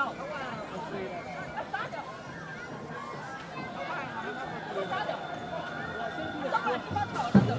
老，掉！看，掉。我先去了。